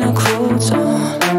no clothes on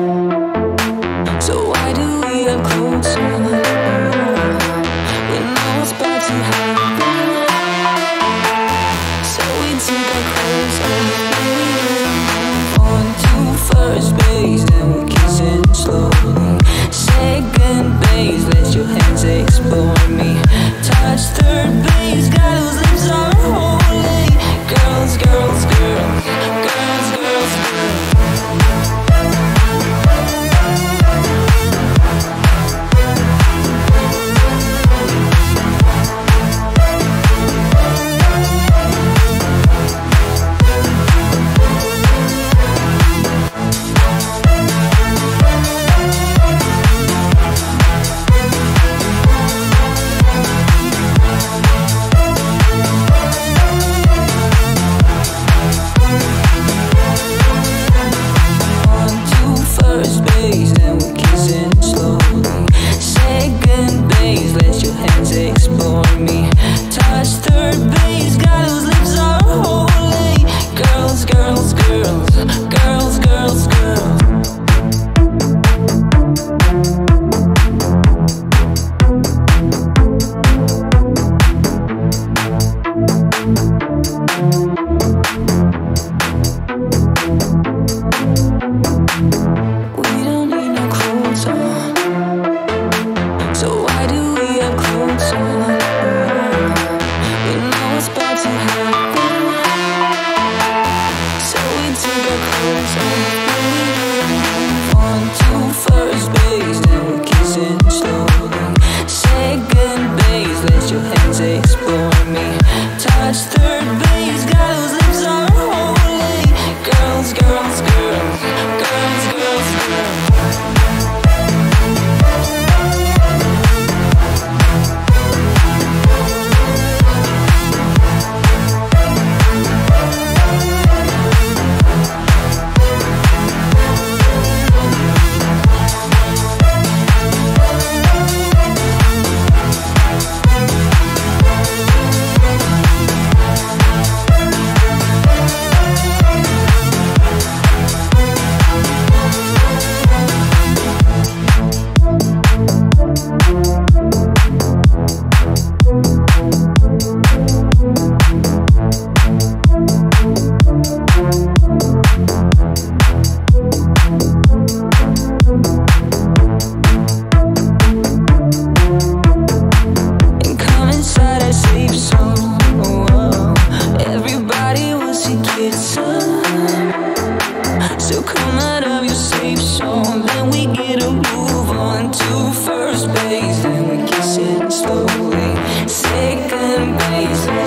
You your safe zone. Then we get a move on to first base. Then we kiss it slowly. Second base.